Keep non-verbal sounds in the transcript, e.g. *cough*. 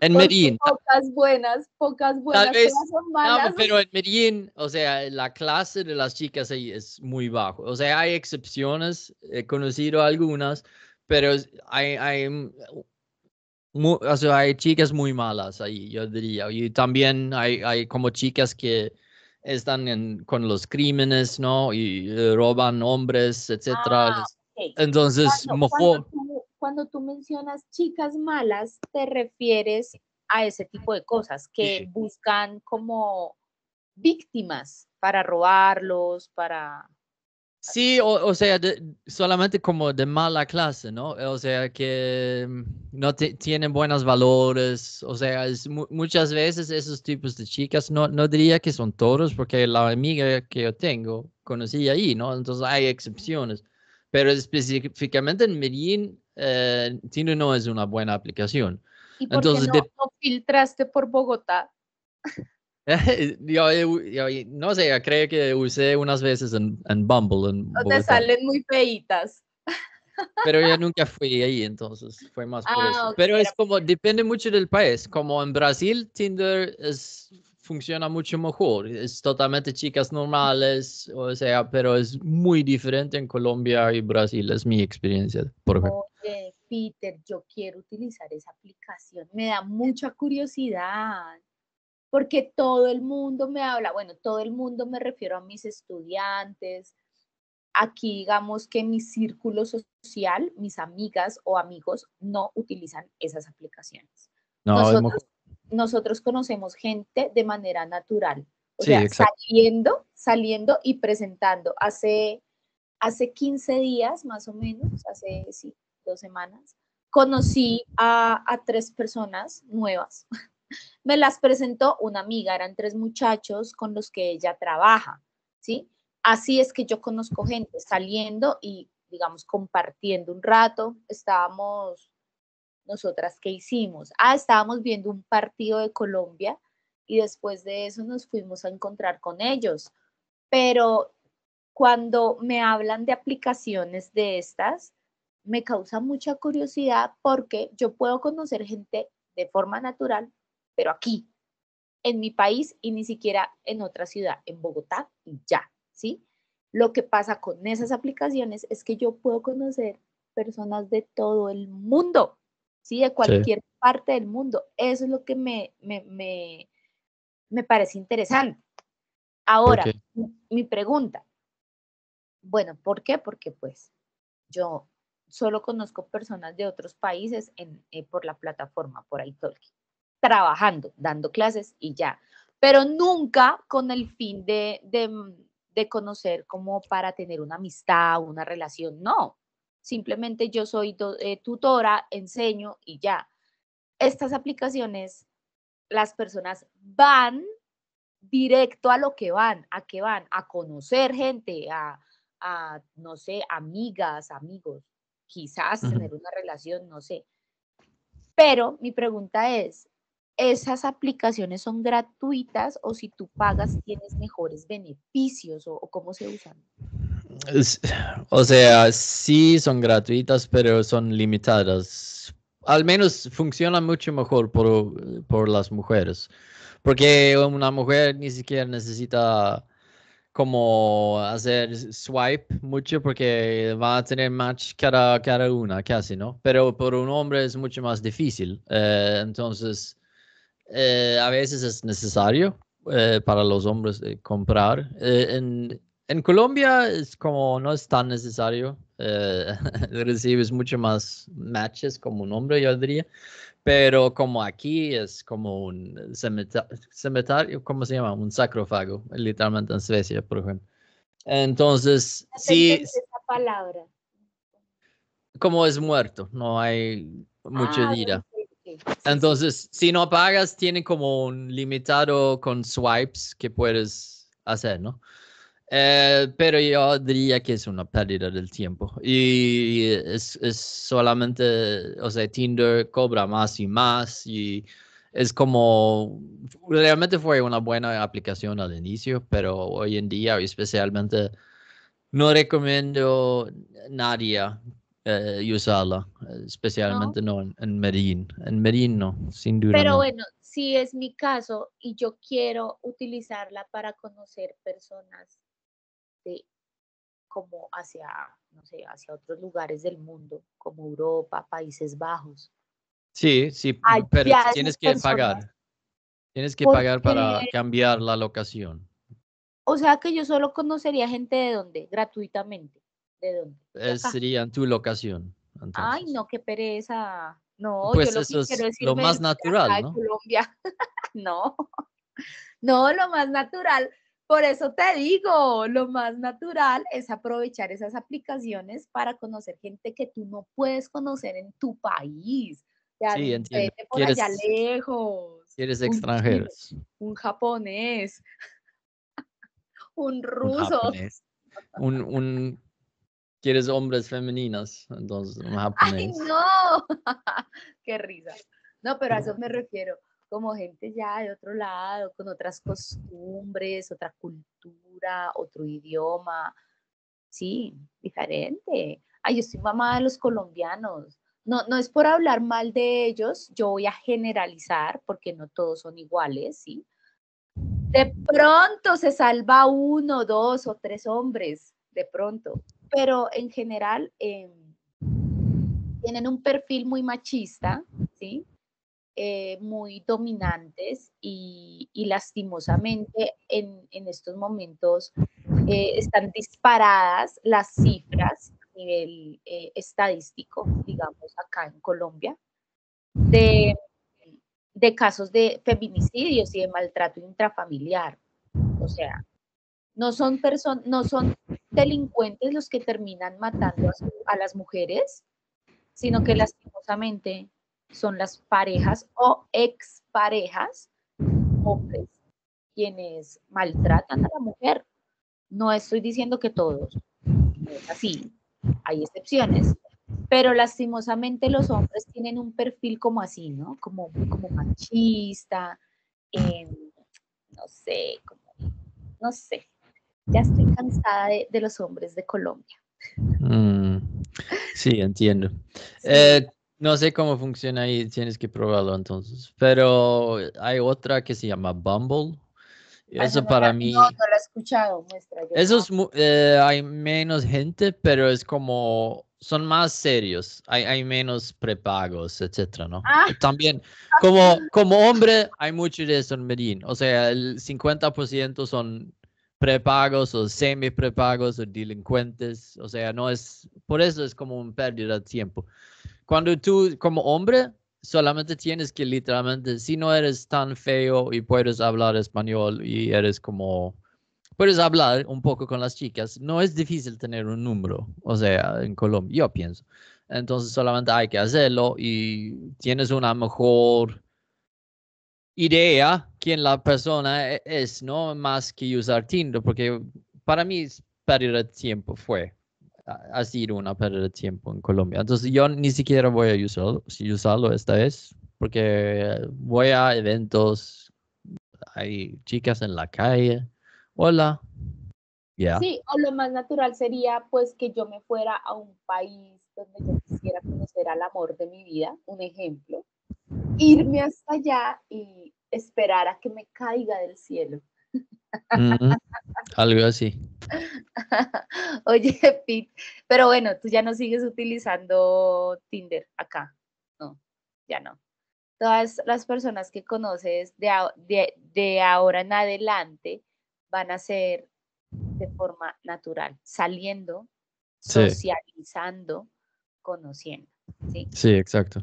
En Porque Medellín. Pocas buenas, pocas buenas, vez- todas son No, malas. pero en Medellín, o sea, la clase de las chicas ahí es muy bajo. O sea, hay excepciones, he conocido algunas, pero hay, hay, mm, mu- o sea, hay chicas muy malas ahí, yo diría. Y también hay, hay como chicas que están en- con los crímenes, ¿no? Y eh, roban hombres, etcétera. Ah, Les- ok. Entonces, mejor. Cuando tú mencionas chicas malas, te refieres a ese tipo de cosas que Sí. buscan como víctimas para robarlos, para... Sí, o, o sea, de- solamente como de mala clase, ¿no? O sea, que mm, no te- tienen buenos valores, o sea, es mu- muchas veces esos tipos de chicas, no, no diría que son todos, porque la amiga que yo tengo conocí ahí, ¿no? Entonces hay excepciones, pero específicamente en Medellín, eh, Tinder no es una buena aplicación. ¿Y por Entonces, qué no, de- no filtraste por Bogotá? *laughs* Yo, he u- yo, no sé, creo que usé unas veces en, en Bumble, en ¿O te salen muy feitas? Pero yo nunca fui ahí, entonces fue más por Ah, eso. ok, Pero es como, depende mucho del país. Como en Brasil, Tinder es, funciona mucho mejor. Es totalmente chicas normales, o sea, pero es muy diferente en Colombia y Brasil, es mi experiencia, por ejemplo. Peter, yo quiero utilizar esa aplicación. Me da mucha curiosidad. Porque todo el mundo me habla, bueno, todo el mundo me refiero a mis estudiantes. Aquí digamos que mi círculo social, mis amigas o amigos no utilizan esas aplicaciones. No, es nosotros, conocemos gente de manera natural. O Sí, sea, exacto. saliendo, saliendo y presentando. Hace, hace 15 días, más o menos, hace sí, dos semanas, conocí a, tres personas nuevas. *laughs* Me las presentó una amiga, eran tres muchachos con los que ella trabaja, ¿sí? Así es que yo conozco gente saliendo y, digamos, compartiendo un rato. Estábamos, nosotras, ¿qué hicimos? Ah, estábamos viendo un partido de Colombia y después de eso nos fuimos a encontrar con ellos. Pero cuando me hablan de aplicaciones de estas, me causa mucha curiosidad porque yo puedo conocer gente de forma natural, pero aquí, en mi país y ni siquiera en otra ciudad, en Bogotá y ya, ¿sí? Lo que pasa con esas aplicaciones es que yo puedo conocer personas de todo el mundo, ¿sí? De cualquier parte del mundo. Eso es lo que me, me, me, me parece interesante. Ahora, mi- mi pregunta, bueno, ¿por qué? Porque pues yo solo conozco personas de otros países eh, por la plataforma, por iTalki, trabajando, dando clases y ya, pero nunca con el fin de, de, conocer como para tener una amistad, una relación, no. Simplemente yo soy eh, tutora, enseño y ya. Estas aplicaciones, las personas van directo a lo que van, a qué van, a conocer gente, a, a, no sé, amigas, amigos, quizás tener una relación, no sé. Pero mi pregunta es, ¿esas aplicaciones son gratuitas o si tú pagas tienes mejores beneficios o, o cómo se usan? Es- o sea, sí son gratuitas, pero son limitadas. Al menos funcionan mucho mejor por, por las mujeres. Porque una mujer ni siquiera necesita como hacer swipe mucho porque va a tener match cada, cada una, casi, ¿no? Pero por un hombre es mucho más difícil. Eh, entonces, eh, a veces es necesario eh, para los hombres eh, comprar. Eh, en, en Colombia es como no es tan necesario. eh, *laughs* recibes mucho más matches como un hombre, yo diría. Pero como aquí es como un cementerio, ¿cómo se llama? Un sacrófago, literalmente en Suecia, por ejemplo. Entonces, sí, esa palabra. como es muerto, no hay mucha Ah, vida. Entonces, si no pagas, tiene como un limitado con swipes que puedes hacer, ¿no? Eh, pero yo diría que es una pérdida del tiempo. Y es, es solamente, o sea, Tinder cobra más y más y es como, realmente fue una buena aplicación al inicio, pero hoy en día, especialmente, no recomiendo nadie eh, usarla, especialmente no, en, Medellín. En Medellín no, sin duda. Pero bueno, si es mi caso y yo quiero utilizarla para conocer personas como hacia, no sé, hacia otros lugares del mundo, como Europa, Países Bajos. Sí, sí, pero tienes que pagar. Tienes que pagar para cambiar la locación. O sea que yo solo conocería gente de dónde, gratuitamente. ¿De dónde? Eh, sería en tu locación. Ay, no, qué pereza. No, pues yo lo eso es lo más natural, ¿no? Colombia. *laughs* no, *laughs* no, lo más natural. Por eso te digo, lo más natural es aprovechar esas aplicaciones para conocer gente que tú no puedes conocer en tu país. sí, entiendo. Por allá lejos. Quieres extranjeros. Un, japonés. *laughs* un ruso. Un, un, quieres hombres femeninos, entonces un *laughs* japonés. ¡Ay, no! *laughs* ¡Qué risa! No, pero a eso me refiero, como gente ya de otro lado, con otras costumbres, otra cultura, otro idioma. Sí, diferente. Ay, yo estoy mamá de los colombianos no, no es por hablar mal de ellos, yo voy a generalizar porque no todos son iguales, ¿sí? De pronto se salva uno, dos o tres hombres, de pronto, pero en general em, tienen un perfil muy machista, ¿sí? Eh, muy dominantes y, lastimosamente en, estos momentos eh, están disparadas las cifras nivel eh, estadístico, digamos, acá en Colombia, de, de casos de feminicidios y de maltrato intrafamiliar. O sea, no son, no son delincuentes los que terminan matando a, las mujeres, sino que lastimosamente son las parejas o exparejas, hombres, quienes maltratan a la mujer. No estoy diciendo que todos, no es así, hay excepciones, pero lastimosamente los hombres tienen un perfil como así, ¿no? Como, como machista, em, no sé, como, no sé. Ya estoy cansada de, los hombres de Colombia. Mm, sí, entiendo. Eh, no sé cómo funciona ahí, tienes que probarlo entonces. Pero hay otra que se llama Bumble. Eso para mí. No, no lo he escuchado, muestra. Eso es, eh, hay menos gente, pero es como, son más serios, hay, hay menos prepagos, etcétera, ¿no? Ah. También, como, como hombre, hay mucho de eso en Medellín, o sea, el 50% son prepagos o semi prepagos o delincuentes, o sea, no es, por eso es como un pérdida de tiempo. Cuando tú, como hombre, solamente tienes que literalmente, si no eres tan feo y puedes hablar español y eres como, puedes hablar un poco con las chicas, no es difícil tener un número, o sea, en Colombia, yo pienso. Entonces solamente hay que hacerlo y tienes una mejor idea quién la persona e-, es, ¿no? Más que usar Tinder, porque para mí pérdida de tiempo fue ha sido una pérdida de tiempo en Colombia. Entonces yo ni siquiera voy a usarlo, usarlo esta vez, porque voy a eventos, hay chicas en la calle, hola. ya Sí, o lo más natural sería pues que yo me fuera a un país donde yo quisiera conocer al amor de mi vida, un ejemplo, irme hasta allá y esperar a que me caiga del cielo. Algo así. *laughs* Oye, Pete, pero bueno, tú ya no sigues utilizando Tinder acá. No, ya no. Todas las personas que conoces de, de, ahora en adelante van a ser de forma natural, saliendo, socializando, conociendo. ¿sí? sí, exacto.